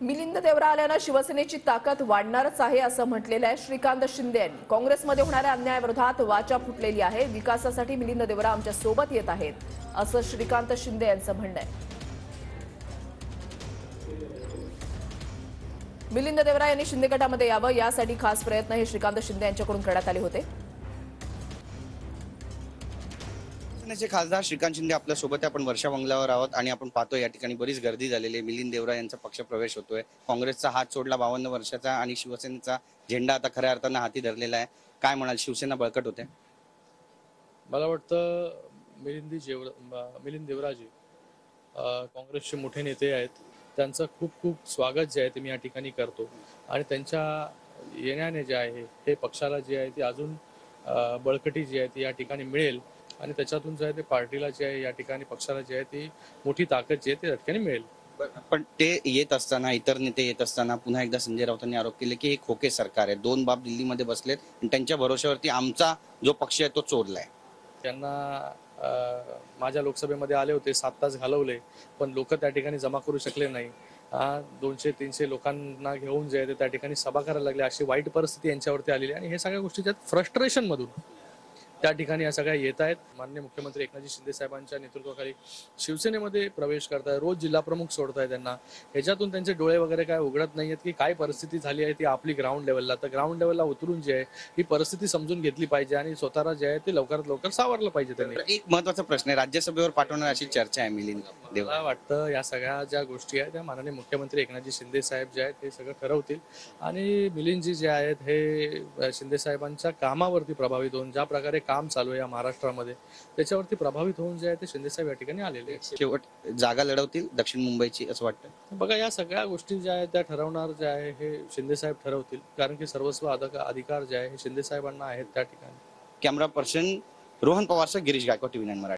मिलिंद देवरा आल्यानं शिवसेनेची ताकद वाढणारच आहे असं म्हटलेलं आहे श्रीकांत शिंदे यांनी. काँग्रेसमध्ये होणाऱ्या अन्यायाविरोधात वाचा फुटलेली आहे. विकासासाठी मिलिंद देवरा आमच्यासोबत येत आहेत असं श्रीकांत शिंदे यांचं म्हणणं आहे. मिलिंद देवरा यांनी शिंदे गटामध्ये यावं यासाठी खास प्रयत्न हे श्रीकांत शिंदे यांच्याकडून करण्यात आले होते. शिवसेनेचे खासदार श्रीकांत शिंदे आपल्यासोबत आपण वर्षा बंगल्यावर आहोत आणि आपण पाहतो या ठिकाणी बरीच गर्दी झालेली आहे. मिलिंद देवरा यांचा पक्ष प्रवेश होतोय. काँग्रेसचा हात सोडला बावन्न वर्षाचा आणि शिवसेनेचा झेंडा आता खऱ्या अर्थानं हाती धरलेला आहे. काय म्हणाल शिवसेना बळकट होते? मला वाटतं मिलिंदी मिलिंद देवराजी काँग्रेसचे मोठे नेते आहेत. त्यांचं खूप खूप स्वागत जे आहे ते मी या ठिकाणी करतो. आणि त्यांच्या येण्याने जे आहे हे पक्षाला जे आहे ते अजून बळकटी जी आहे ती या ठिकाणी मिळेल आणि त्याच्यातून जे आहे ते पार्टीला जे आहे या ठिकाणी पक्षाला जे आहे ती मोठी ताकद जी आहे ती ठिकाणी मिळेल. पण ते येत असताना इतर नेते येत असताना पुन्हा एकदा संजय राऊतांनी आरोप केले की हे खोके सरकार आहे. दोन बाब दिल्लीमध्ये बसलेत आणि त्यांच्या भरोश्यावरती आमचा जो पक्ष आहे तो चोरलाय. त्यांना माझ्या लोकसभेमध्ये आले होते सात तास घालवले पण लोक त्या ठिकाणी जमा करू शकले नाही. दोनशे तीनशे लोकांना घेऊन जे ते त्या ठिकाणी सभा करायला लागली. अशी वाईट परिस्थिती यांच्यावरती आलेली आहे. आणि हे सगळ्या गोष्टी त्यात फ्रस्ट्रेशन मधून त्या ठिकाणी या सगळ्या येत आहेत. माननीय मुख्यमंत्री एकनाथजी शिंदे साहेबांच्या नेतृत्वाखाली शिवसेनेमध्ये प्रवेश करताय. रोज जिल्हा प्रमुख सोडताय त्यांना. ह्याच्यातून त्यांचे डोळे वगैरे काय उघडत नाहीयेत की काय परिस्थिती झाली आहे ती आपली ग्राउंड लेवलला तर ग्राउंड लेवलला उतरून जे आहे ही परिस्थिती समजून घेतली पाहिजे आणि स्वतःला जे आहे ते लवकरात लवकर सावरलं पाहिजे त्यांनी. एक महत्त्वाचा प्रश्न आहे. राज्यसभेवर पाठवणार अशी चर्चा आहे मिलिंद. मला वाटतं या सगळ्या ज्या गोष्टी आहेत त्या माननीय मुख्यमंत्री एकनाथजी शिंदे साहेब जे आहेत ते सगळं ठरवतील आणि मिलिंदजी जे आहेत हे शिंदे साहेबांच्या कामावरती प्रभावित होऊन ज्या प्रकारे काम चालू आहे या महाराष्ट्रामध्ये त्याच्यावरती प्रभावित होऊन जे आहे ते शिंदे साहेब या ठिकाणी आलेले आहेत. शेवट जागा लढवतील दक्षिण मुंबईची असं वाटतं? बघा या सगळ्या गोष्टी ज्या आहेत त्या ठरवणार जे आहे हे शिंदे साहेब ठरवतील. कारण की सर्वस्व अधिक- अधिकार जे आहे हे शिंदे साहेबांना आहेत त्या ठिकाणी. कॅमेरा पर्सन रोहन पवारसह गिरीश गायकवाड टीव्ही नाईन मराठी.